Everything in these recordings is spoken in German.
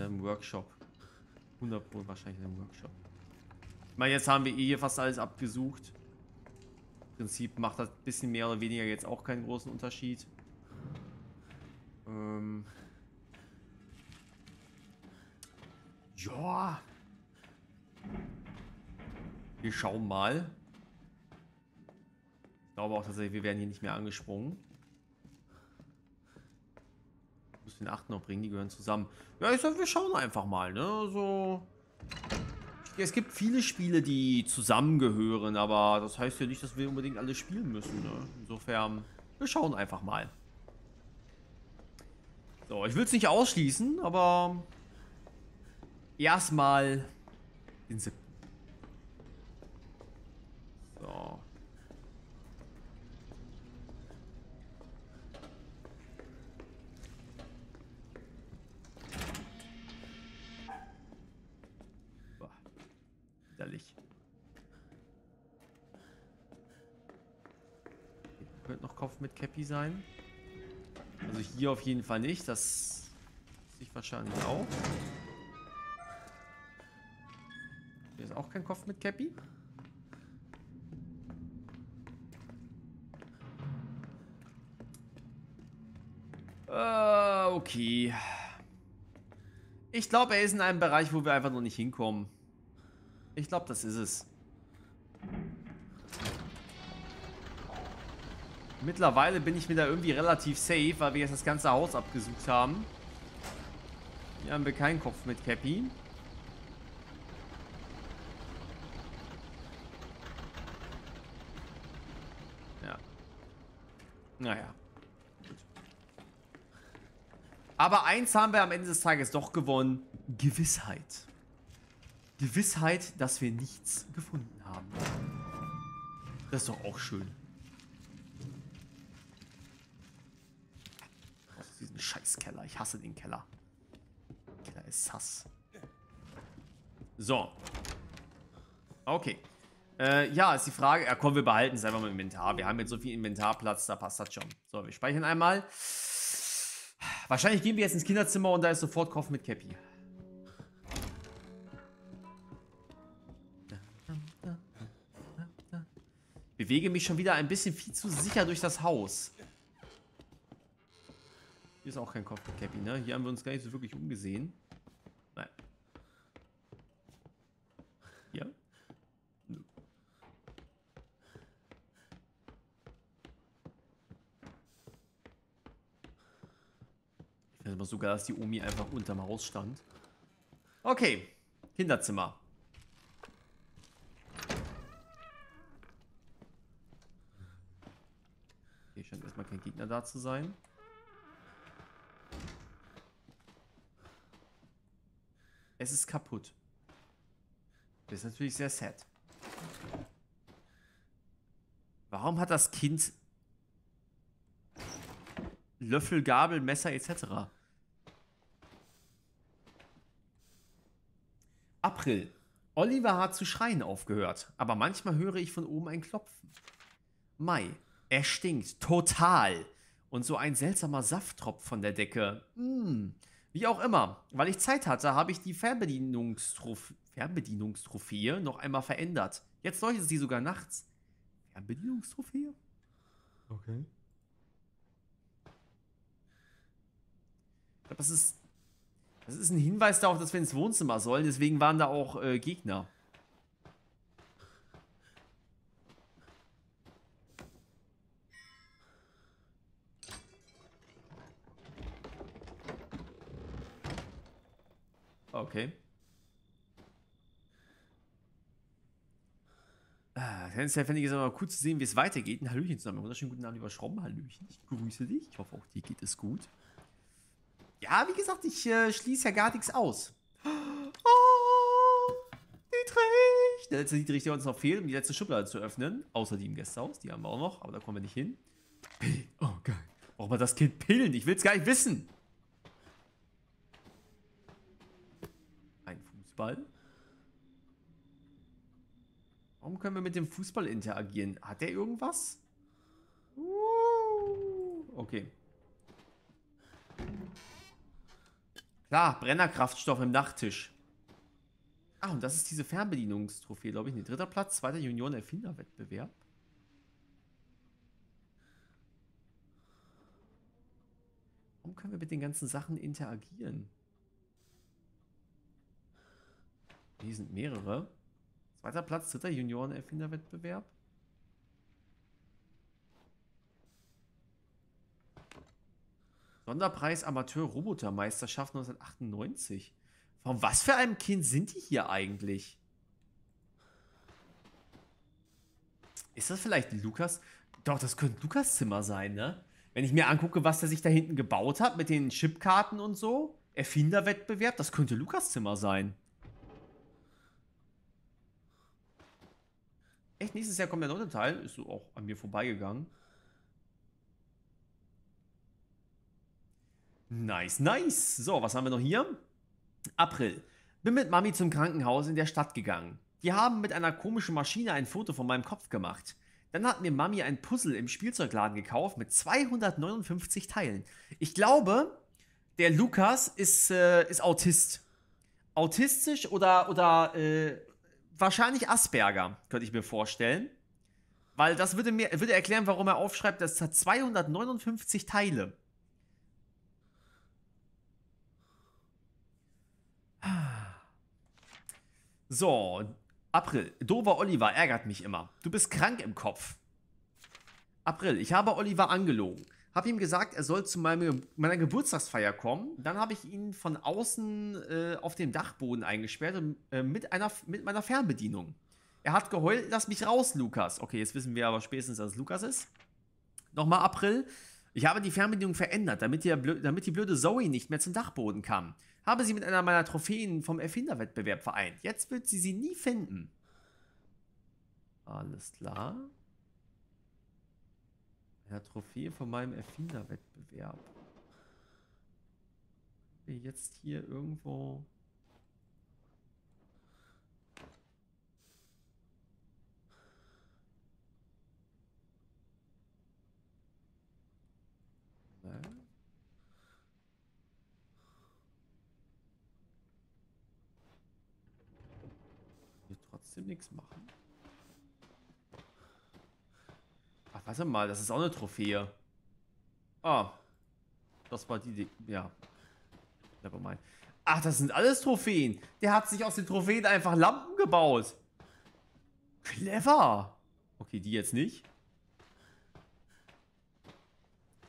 ne? Im Workshop. 100 Pro wahrscheinlich im Workshop. Ich meine, jetzt haben wir eh hier fast alles abgesucht. Im Prinzip macht das ein bisschen mehr oder weniger jetzt auch keinen großen Unterschied. Ähm. Ja. Wir schauen mal. Ich glaube auch tatsächlich, wir werden hier nicht mehr angesprungen. den 8. noch bringen, die gehören zusammen. Ja, ich sag, wir schauen einfach mal, ne? Also, so. Es gibt viele Spiele, die zusammengehören, aber das heißt ja nicht, dass wir unbedingt alle spielen müssen, ne? Insofern, wir schauen einfach mal. So, ich will es nicht ausschließen, aber erstmal den 7. Widerlich. Könnte noch Kopf mit Cappy sein. Also hier auf jeden Fall nicht. Das sich wahrscheinlich auch. Hier ist auch kein Kopf mit Cappy. Äh, okay. Ich glaube, er ist in einem Bereich, wo wir einfach noch nicht hinkommen. Ich glaube, das ist es. Mittlerweile bin ich mir da irgendwie relativ safe, weil wir jetzt das ganze Haus abgesucht haben. Hier haben wir keinen Kopf mit Cappy. Ja. Naja. Aber eins haben wir am Ende des Tages doch gewonnen. Gewissheit. Gewissheit, dass wir nichts gefunden haben. Das ist doch auch schön. Aus diesem Scheißkeller. Ich hasse den Keller. Der Keller ist Hass. So. Okay. Äh, ja, ist die Frage. Ja, komm, wir behalten es einfach mal im Inventar. Wir haben jetzt so viel Inventarplatz, da passt das schon. So, wir speichern einmal. Wahrscheinlich gehen wir jetzt ins Kinderzimmer und da ist sofort Kopf mit Cappy. Bewege mich schon wieder ein bisschen viel zu sicher durch das Haus. Hier ist auch kein Kopf Cappy, ne? Hier haben wir uns gar nicht so wirklich umgesehen. Nein. Hier? Nö. Ich finde immer sogar, dass die Omi einfach unterm Haus stand. Okay. Kinderzimmer. Hier scheint erstmal kein Gegner da zu sein. Es ist kaputt. Das ist natürlich sehr sad. Warum hat das Kind Löffel, Gabel, Messer etc.? April. Oliver hat zu schreien aufgehört, aber manchmal höre ich von oben ein Klopfen. Mai. Er stinkt total. Und so ein seltsamer Safttropf von der Decke. Hm. Wie auch immer, weil ich Zeit hatte, habe ich die Fernbedienungstroph Fernbedienungstrophäe noch einmal verändert. Jetzt leuchtet sie sogar nachts. Fernbedienungstrophäe? Okay. Ich glaube, das ist, das ist ein Hinweis darauf, dass wir ins Wohnzimmer sollen. Deswegen waren da auch äh, Gegner. Okay. Ah, fände ich es aber cool zu sehen, wie es weitergeht. Ein Hallöchen zusammen. Wunderschönen guten Abend, lieber Schrauben. Hallöchen. Ich grüße dich. Ich hoffe, auch dir geht es gut. Ja, wie gesagt, ich äh, schließe ja gar nichts aus. Oh, Dietrich! Der letzte Dietrich, der uns noch fehlt, um die letzte Schublade zu öffnen. Außer die im Gästehaus. Die haben wir auch noch, aber da kommen wir nicht hin. Oh, geil. Braucht man das Kind pillen? Ich will es gar nicht wissen. Ein Fußball. Warum können wir mit dem Fußball interagieren? Hat der irgendwas? Okay. Klar, Brennerkraftstoff im Nachttisch. Ah, und das ist diese Fernbedienungstrophäe, glaube ich. Nee, dritter Platz, zweiter Junioren-Erfinderwettbewerb. Warum können wir mit den ganzen Sachen interagieren? Hier sind mehrere. Zweiter Platz, dritter Junioren-Erfinderwettbewerb. Sonderpreis Amateur-Robotermeisterschaft 1998. Von was für einem Kind sind die hier eigentlich? Ist das vielleicht Lukas? Doch, das könnte Lukas Zimmer sein, ne? Wenn ich mir angucke, was er sich da hinten gebaut hat mit den Chipkarten und so. Erfinderwettbewerb, das könnte Lukas Zimmer sein. Echt, nächstes Jahr kommt der neunte Teil. Ist so auch an mir vorbeigegangen. Nice, nice. So, was haben wir noch hier? April. Bin mit Mami zum Krankenhaus in der Stadt gegangen. Die haben mit einer komischen Maschine ein Foto von meinem Kopf gemacht. Dann hat mir Mami ein Puzzle im Spielzeugladen gekauft mit 259 Teilen. Ich glaube, der Lukas ist, äh, ist Autist. Autistisch oder, oder äh, wahrscheinlich Asperger, könnte ich mir vorstellen. Weil das würde mir würde erklären, warum er aufschreibt, das hat 259 Teile. So, April. Dover Oliver ärgert mich immer. Du bist krank im Kopf. April. Ich habe Oliver angelogen. Habe ihm gesagt, er soll zu meinem, meiner Geburtstagsfeier kommen. Dann habe ich ihn von außen äh, auf dem Dachboden eingesperrt äh, mit, einer, mit meiner Fernbedienung. Er hat geheult, lass mich raus, Lukas. Okay, jetzt wissen wir aber spätestens, dass es Lukas ist. Nochmal April. Ich habe die Fernbedienung verändert, damit die, damit die blöde Zoe nicht mehr zum Dachboden kam. Habe sie mit einer meiner Trophäen vom Erfinderwettbewerb vereint. Jetzt wird sie sie nie finden. Alles klar. Eine Trophäe von meinem Erfinderwettbewerb. Jetzt hier irgendwo... trotzdem nichts machen. Ach, warte mal, das ist auch eine Trophäe. Ah. Das war die, die ja. Nevermind. Ach, das sind alles Trophäen. Der hat sich aus den Trophäen einfach Lampen gebaut. Clever. Okay, die jetzt nicht.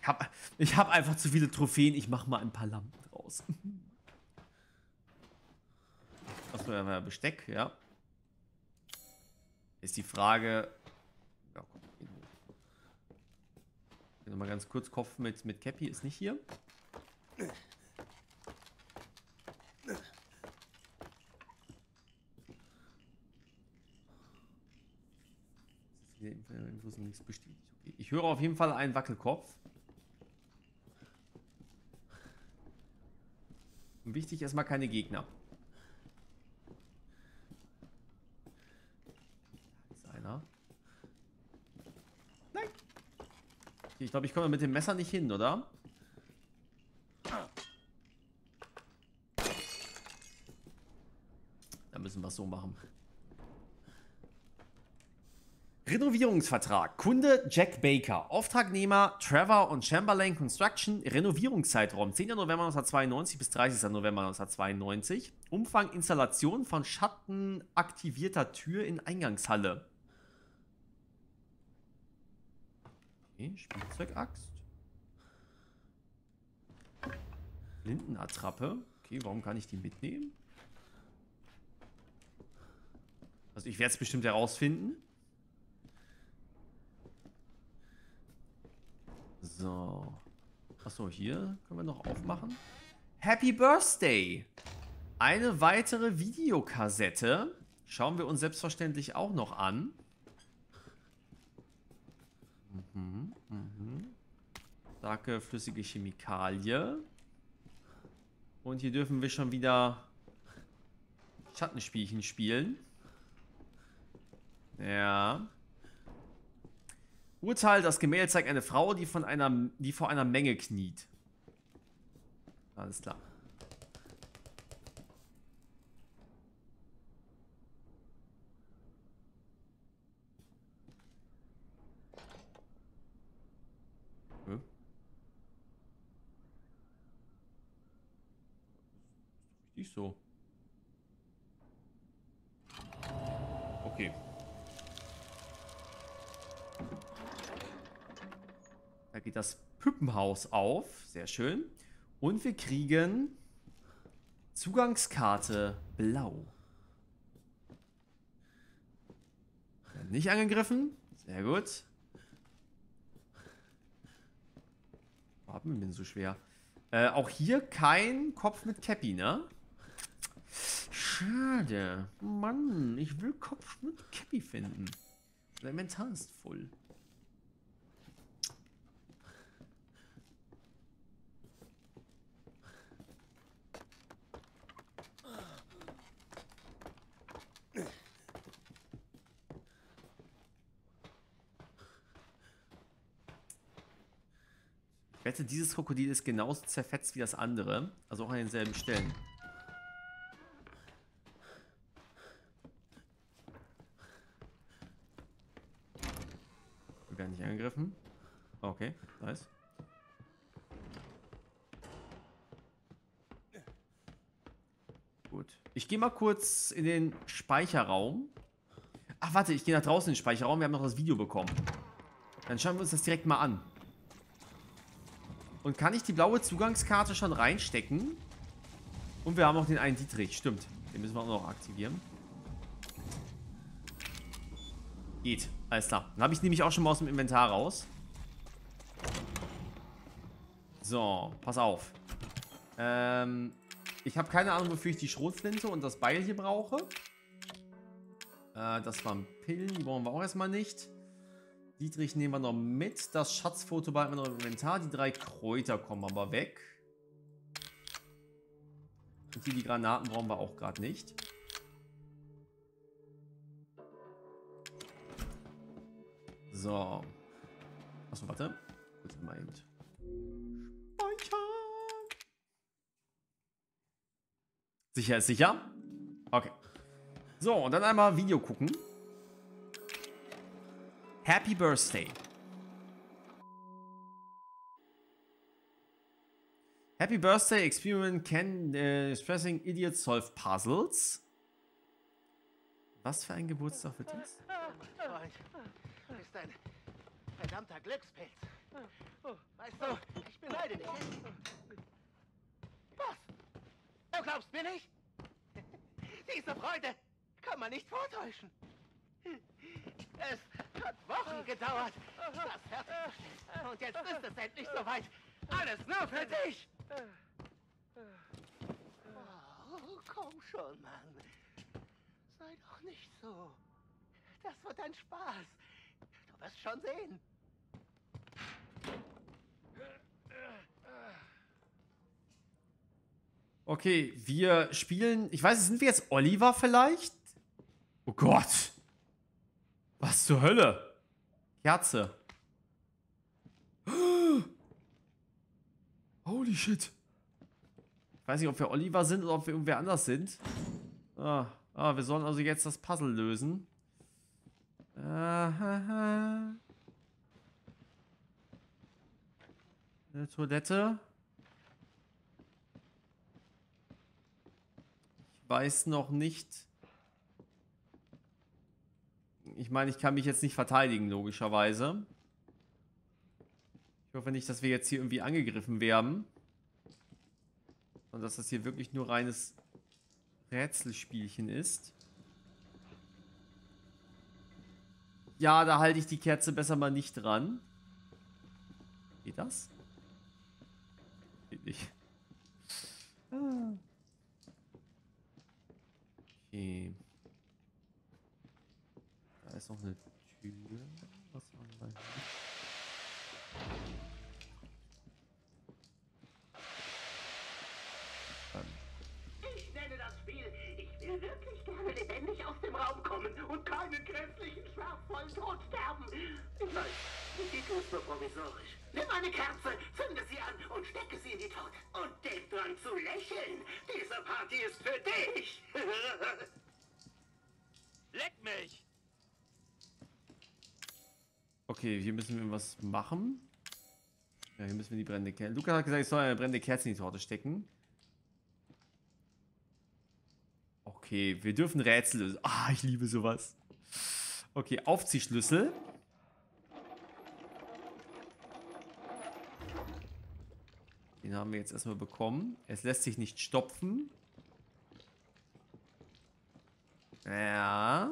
Ich habe ich hab einfach zu viele Trophäen. Ich mache mal ein paar Lampen draus. Für ein Besteck, ja. Ist die Frage. Ja, komm, gehen Mal ganz kurz Kopf mit, mit Cappy ist nicht hier. Nichts bestätigt. Okay. Ich höre auf jeden Fall einen Wackelkopf. Und wichtig erstmal keine Gegner. Ich glaube, ich komme mit dem Messer nicht hin, oder? Da müssen wir es so machen. Renovierungsvertrag. Kunde Jack Baker. Auftragnehmer Trevor und Chamberlain Construction. Renovierungszeitraum 10. November 1992 bis 30. November 1992. Umfang Installation von schattenaktivierter Tür in Eingangshalle. Okay, Spielzeugaxt. Blindenattrappe. Okay, warum kann ich die mitnehmen? Also ich werde es bestimmt herausfinden. So. Achso, hier können wir noch aufmachen. Happy Birthday! Eine weitere Videokassette. Schauen wir uns selbstverständlich auch noch an. Starke flüssige Chemikalie. Und hier dürfen wir schon wieder Schattenspielchen spielen. Ja. Urteil, das Gemälde zeigt eine Frau, die, von einer, die vor einer Menge kniet. Alles klar. Nicht so. Okay. Da geht das Püppenhaus auf. Sehr schön. Und wir kriegen Zugangskarte blau. Nicht angegriffen. Sehr gut. Warum bin so schwer? Äh, auch hier kein Kopf mit Cappy, ne? Schade. Mann, ich will Kopf mit Cappy finden. Sein Inventar ist voll. Ich wette, dieses Krokodil ist genauso zerfetzt wie das andere. Also auch an denselben Stellen. Werden nicht angegriffen. Okay, nice. Gut. Ich gehe mal kurz in den Speicherraum. Ach, warte, ich gehe nach draußen in den Speicherraum. Wir haben noch das Video bekommen. Dann schauen wir uns das direkt mal an. Und kann ich die blaue Zugangskarte schon reinstecken? Und wir haben auch den einen Dietrich, stimmt. Den müssen wir auch noch aktivieren. Geht, alles klar. Dann habe ich nämlich auch schon mal aus dem Inventar raus. So, pass auf. Ähm, ich habe keine Ahnung, wofür ich die Schrotflinte und das Beil hier brauche. Äh, das waren Pillen, die brauchen wir auch erstmal nicht. Dietrich nehmen wir noch mit. Das Schatzfoto behalten wir noch im Inventar. Die drei Kräuter kommen aber weg. Und hier die Granaten brauchen wir auch gerade nicht. So. Achso, warte. Kurz mal eben. Speichern. Sicher ist sicher. Okay. So, und dann einmal Video gucken. Happy Birthday. Happy Birthday Experiment can uh, Stressing Idiots Solve Puzzles. Was für ein Geburtstag wird das? Bist ein verdammter Glückspilz. Weißt du, ich beneide dich. Was? Du glaubst mir nicht? Diese Freude kann man nicht vortäuschen. Es hat Wochen gedauert, das herzustellen. Und jetzt ist es endlich soweit. Alles nur für dich. Oh, komm schon, Mann. Sei doch nicht so. Das wird ein Spaß. Wirst schon sehen. Okay, wir spielen. Ich weiß, sind wir jetzt Oliver vielleicht? Oh Gott. Was zur Hölle? Kerze. Holy shit. Ich weiß nicht, ob wir Oliver sind oder ob wir irgendwer anders sind. Ah, ah wir sollen also jetzt das Puzzle lösen. Aha. Eine Toilette. Ich weiß noch nicht. Ich meine, ich kann mich jetzt nicht verteidigen, logischerweise. Ich hoffe nicht, dass wir jetzt hier irgendwie angegriffen werden. Und dass das hier wirklich nur reines Rätselspielchen ist. Ja, da halte ich die Kerze besser mal nicht dran. Geht das? Geht nicht. Ah. Okay. Da ist noch eine lebendig aus dem Raum kommen und keinen grässlichen, schmerzvollen Tod sterben. Ich weiß, die ist nur provisorisch. Nimm eine Kerze, zünde sie an und stecke sie in die Torte. Und denk dran zu lächeln. Diese Party ist für dich. Leck mich! Okay, hier müssen wir was machen. Ja, hier müssen wir die brennende Kerze. Lukas hat gesagt, ich soll eine brennende Kerze in die Torte stecken. Okay, wir dürfen Rätsel lösen. Ah, ich liebe sowas. Okay, Aufziehschlüssel. Den haben wir jetzt erstmal bekommen. Es lässt sich nicht stopfen. Ja.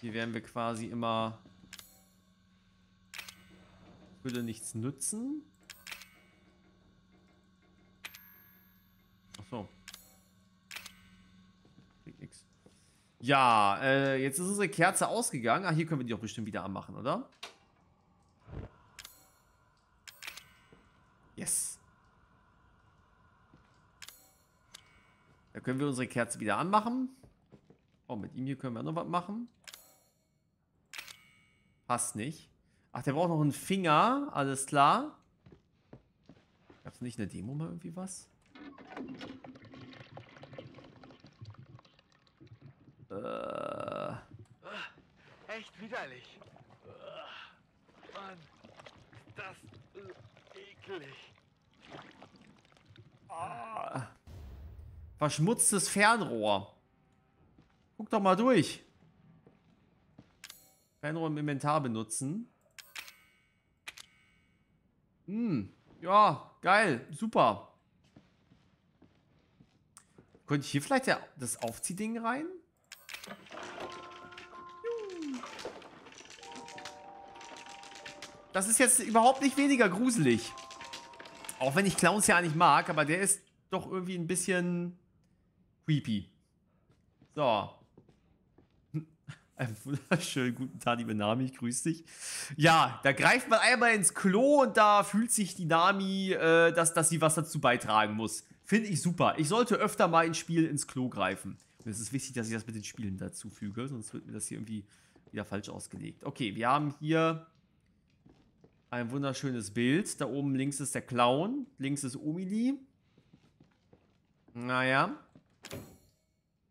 Hier werden wir quasi immer... Würde nichts nützen. Ja, äh, jetzt ist unsere Kerze ausgegangen. Ah, hier können wir die auch bestimmt wieder anmachen, oder? Yes. Da können wir unsere Kerze wieder anmachen. Oh, mit ihm hier können wir noch was machen. Passt nicht. Ach, der braucht noch einen Finger. Alles klar. Gab es nicht eine Demo mal irgendwie was? Äh. Echt widerlich. Mann, ist das eklig. Ah. Verschmutztes Fernrohr. Guck doch mal durch. Fernrohr im Inventar benutzen. Hm, ja, geil, super. Könnte ich hier vielleicht das Aufziehding rein? Das ist jetzt überhaupt nicht weniger gruselig. Auch wenn ich Clowns ja nicht mag, aber der ist doch irgendwie ein bisschen creepy. So. Einen wunderschönen guten Tag, liebe Nami, ich grüße dich. Ja, da greift man einmal ins Klo und da fühlt sich die Nami, äh, dass, dass sie was dazu beitragen muss. Finde ich super. Ich sollte öfter mal ins Spiel ins Klo greifen. Und es ist wichtig, dass ich das mit den Spielen dazu füge, sonst wird mir das hier irgendwie wieder falsch ausgelegt. Okay, wir haben hier ein wunderschönes Bild. Da oben links ist der Clown, links ist Omili. Naja.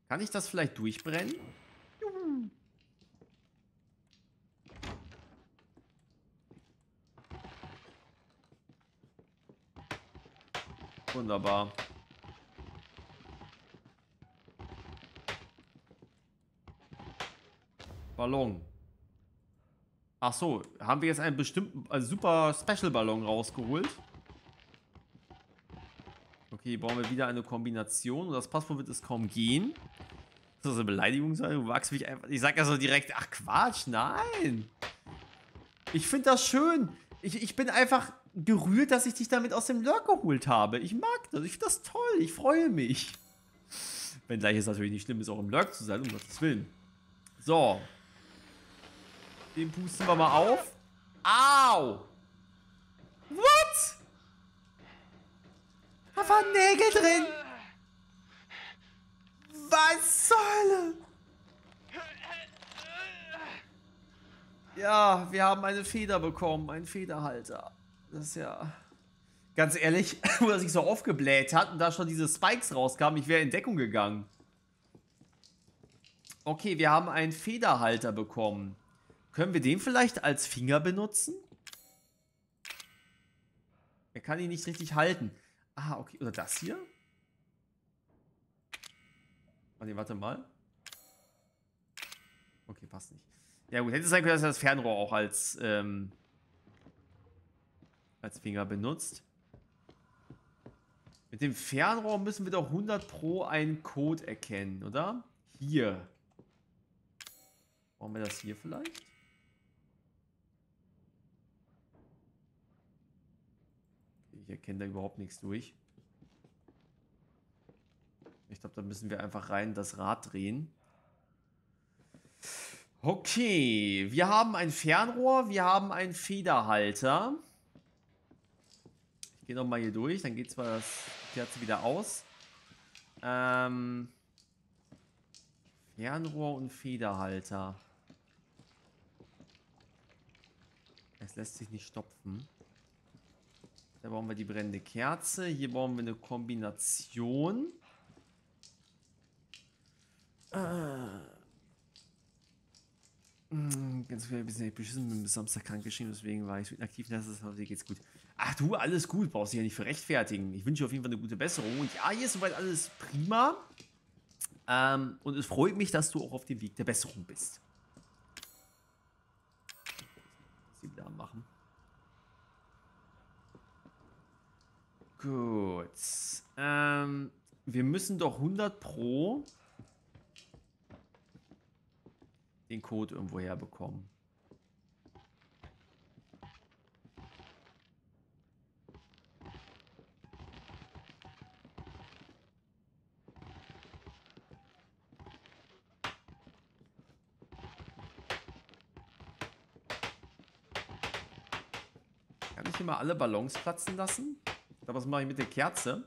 Kann ich das vielleicht durchbrennen? Juhu. Wunderbar. Ballon. Ach so, haben wir jetzt einen bestimmten, also super Special-Ballon rausgeholt? Okay, brauchen wir wieder eine Kombination und das Passwort wird es kaum gehen. Soll das eine Beleidigung sein? Du magst mich einfach. Ich sag ja so direkt, ach Quatsch, nein. Ich finde das schön. Ich, ich bin einfach gerührt, dass ich dich damit aus dem Lurk geholt habe. Ich mag das. Ich finde das toll. Ich freue mich. Wenn gleich es natürlich nicht schlimm ist, auch im Lurk zu sein, um Gottes Willen. So. Den pusten wir mal auf. Au! What? Da waren Nägel drin. Was Hölle? Ja, wir haben eine Feder bekommen, einen Federhalter. Das ist ja... Ganz ehrlich, wo er sich so aufgebläht hat und da schon diese Spikes rauskamen, ich wäre in Deckung gegangen. Okay, wir haben einen Federhalter bekommen. Können wir den vielleicht als Finger benutzen? Er kann ihn nicht richtig halten. Ah, okay. Oder das hier? Oh, nee, warte mal. Okay, passt nicht. Ja gut, hätte sein können, dass er das Fernrohr auch als, ähm, als Finger benutzt. Mit dem Fernrohr müssen wir doch 100 Pro einen Code erkennen, oder? Hier. Brauchen wir das hier vielleicht? Erkenne da überhaupt nichts durch. Ich glaube, da müssen wir einfach rein das Rad drehen. Okay, wir haben ein Fernrohr, wir haben einen Federhalter. Ich gehe nochmal hier durch, dann geht zwar das Kerze wieder aus. Ähm, Fernrohr und Federhalter. Es lässt sich nicht stopfen. Da brauchen wir die brennende Kerze. Hier brauchen wir eine Kombination. Äh. Ganz viel ein bisschen beschissen mit dem Samstag krank geschrieben, deswegen war ich so inaktiv. Das ist, dir geht's gut. Ach du, alles gut, brauchst dich ja nicht für rechtfertigen. Ich wünsche dir auf jeden Fall eine gute Besserung. Und ja, hier ist soweit alles prima. Ähm, und es freut mich, dass du auch auf dem Weg der Besserung bist. Was sie wieder machen. Gut. Ähm, wir müssen doch 100 pro den Code irgendwo herbekommen. Kann ich hier mal alle Ballons platzen lassen? Glaube, was mache ich mit der Kerze?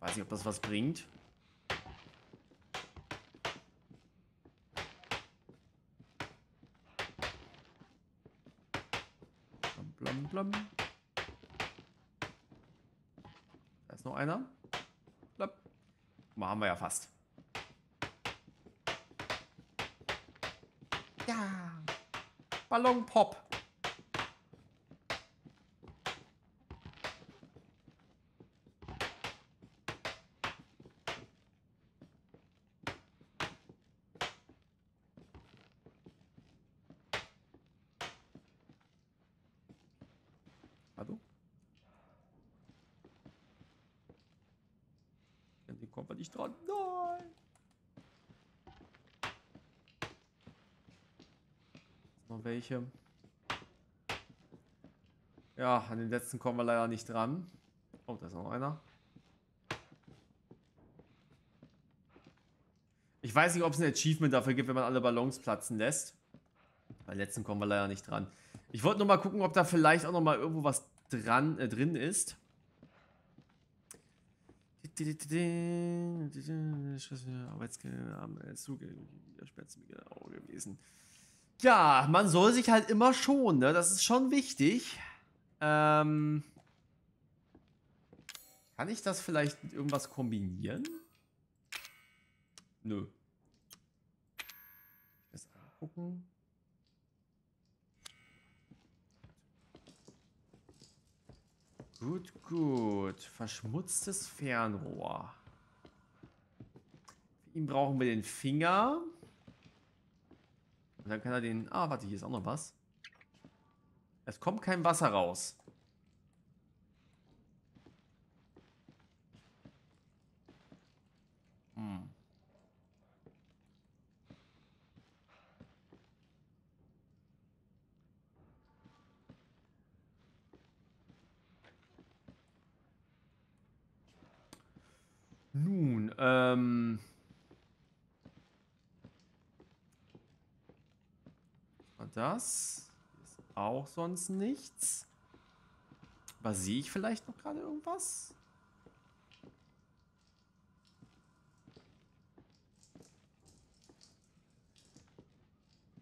Weiß nicht, ob das was bringt. Blam, blam. Da ist noch einer. Mal haben wir ja fast. Ballonpop. Hallo? Den kommt man nicht dran. Nein. Noch welche? Ja, an den letzten kommen wir leider nicht dran. Oh, da ist noch einer. Ich weiß nicht, ob es ein Achievement dafür gibt, wenn man alle Ballons platzen lässt. Bei letzten kommen wir leider nicht dran. Ich wollte nur mal gucken, ob da vielleicht auch noch mal irgendwo was dran, äh, drin ist. gewesen. Ja, man soll sich halt immer schon, ne? Das ist schon wichtig. Ähm, kann ich das vielleicht mit irgendwas kombinieren? Nö. Das angucken. Gut, gut. Verschmutztes Fernrohr. Ihn brauchen wir den Finger. Und dann kann er den... Ah, warte, hier ist auch noch was. Es kommt kein Wasser raus. Hm. Nun, ähm... das ist auch sonst nichts. Aber sehe ich vielleicht noch gerade irgendwas?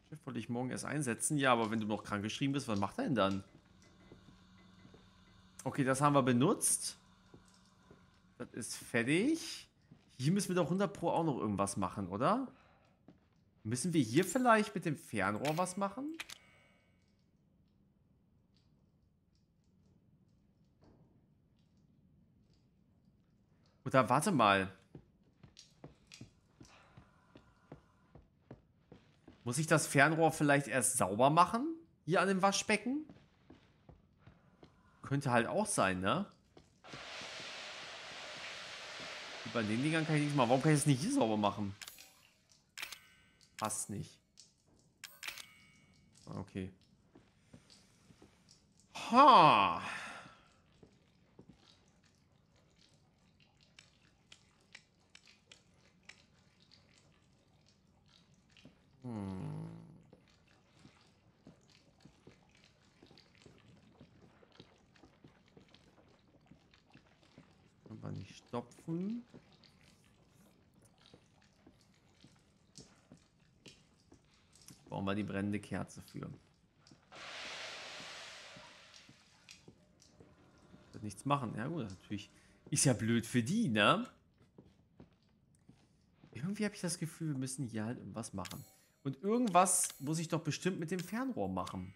Schiff wollte ich morgen erst einsetzen. Ja, aber wenn du noch krank geschrieben bist, was macht er denn dann? Okay, das haben wir benutzt. Das ist fertig. Hier müssen wir doch 100 Pro auch noch irgendwas machen, oder? Müssen wir hier vielleicht mit dem Fernrohr was machen? Oder warte mal. Muss ich das Fernrohr vielleicht erst sauber machen? Hier an dem Waschbecken? Könnte halt auch sein, ne? Bei den Dingern kann ich nichts machen. Warum kann ich es nicht hier sauber machen? Passt nicht. Okay. Ha. Hm. Kann man nicht stopfen. Wir die brennende Kerze für. Wird nichts machen. Ja gut, natürlich. Ist ja blöd für die, ne? irgendwie habe ich das Gefühl, wir müssen hier halt irgendwas machen. Und irgendwas muss ich doch bestimmt mit dem Fernrohr machen.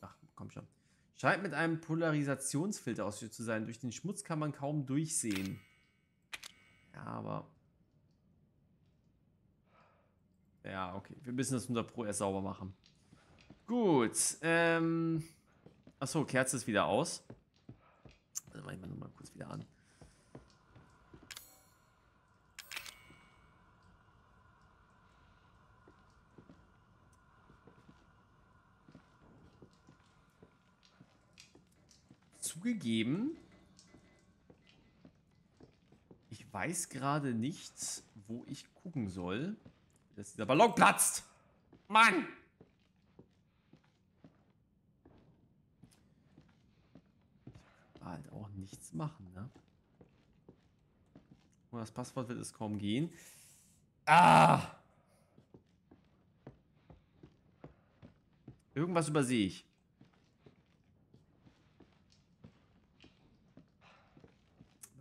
Ach, komm schon. Scheint mit einem Polarisationsfilter ausgestattet zu sein. Durch den Schmutz kann man kaum durchsehen. Ja, aber... Ja, okay. Wir müssen das unser Pro erst sauber machen. Gut. Ähm... Achso, Kerze ist wieder aus. Also mach ich mal nur mal kurz wieder an. Zugegeben, ich weiß gerade nicht, wo ich gucken soll, dass dieser Ballon platzt. Mann! halt auch nichts machen, ne? Und das Passwort wird es kaum gehen. Ah! Irgendwas übersehe ich.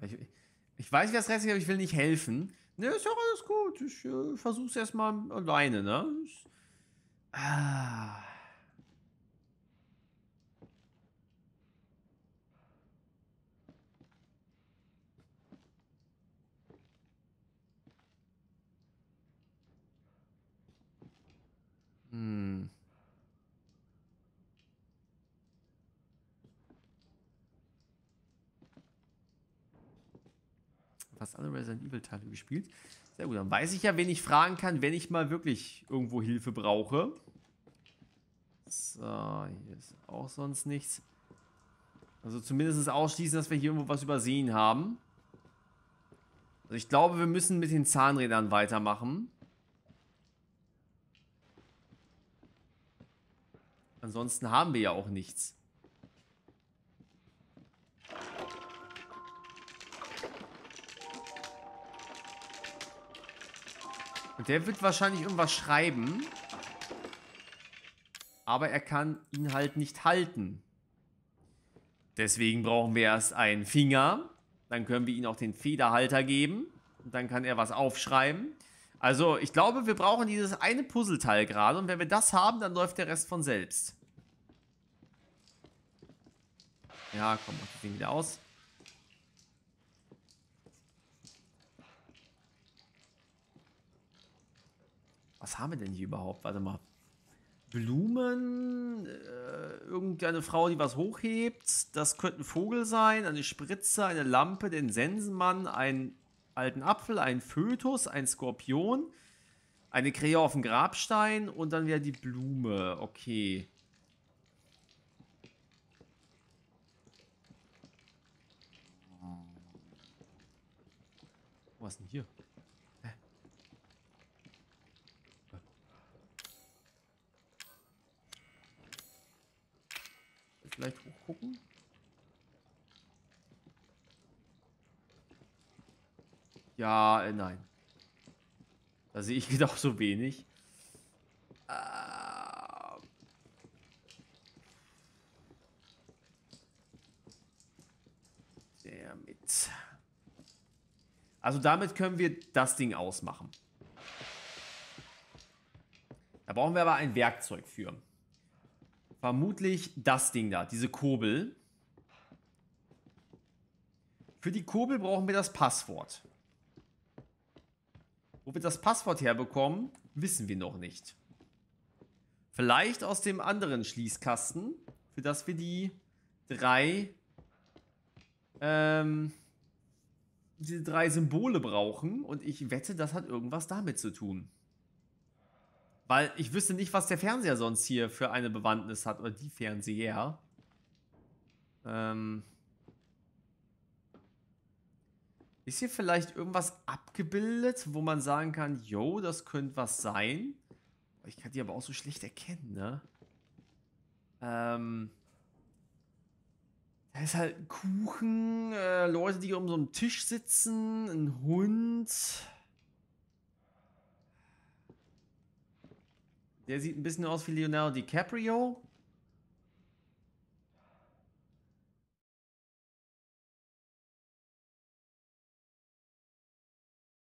Ich, ich weiß, wie das Rest ist, aber ich will nicht helfen. Ne, ist ja alles gut. Ich äh, versuch's erstmal alleine, ne? Ich, ah. Hm. Fast alle Resident Evil Teile gespielt. Sehr gut, dann weiß ich ja, wen ich fragen kann, wenn ich mal wirklich irgendwo Hilfe brauche. So, hier ist auch sonst nichts. Also zumindest ausschließen, dass wir hier irgendwo was übersehen haben. Also ich glaube, wir müssen mit den Zahnrädern weitermachen. Ansonsten haben wir ja auch nichts. Und der wird wahrscheinlich irgendwas schreiben. Aber er kann ihn halt nicht halten. Deswegen brauchen wir erst einen Finger. Dann können wir ihm auch den Federhalter geben. Und dann kann er was aufschreiben. Also, ich glaube, wir brauchen dieses eine Puzzleteil gerade und wenn wir das haben, dann läuft der Rest von selbst. Ja, komm, mach das Ding wieder aus. Was haben wir denn hier überhaupt? Warte mal. Blumen, äh, irgendeine Frau, die was hochhebt. Das könnte ein Vogel sein, eine Spritze, eine Lampe, den Sensenmann, ein alten Apfel, ein Fötus, ein Skorpion, eine Krähe auf dem Grabstein und dann wieder die Blume. Okay. Was denn hier? Ja, äh, nein. Da sehe ich doch so wenig. Äh, damit. Also damit können wir das Ding ausmachen. Da brauchen wir aber ein Werkzeug für. Vermutlich das Ding da, diese Kurbel. Für die Kurbel brauchen wir das Passwort. Wo wir das Passwort herbekommen, wissen wir noch nicht. Vielleicht aus dem anderen Schließkasten, für das wir die drei, ähm, diese drei Symbole brauchen. Und ich wette, das hat irgendwas damit zu tun. Weil ich wüsste nicht, was der Fernseher sonst hier für eine Bewandtnis hat. Oder die Fernseher. Ähm... Ist hier vielleicht irgendwas abgebildet, wo man sagen kann, yo, das könnte was sein? Ich kann die aber auch so schlecht erkennen, ne? Ähm. Da ist halt ein Kuchen, äh, Leute, die um so einen Tisch sitzen, ein Hund. Der sieht ein bisschen aus wie Leonardo DiCaprio.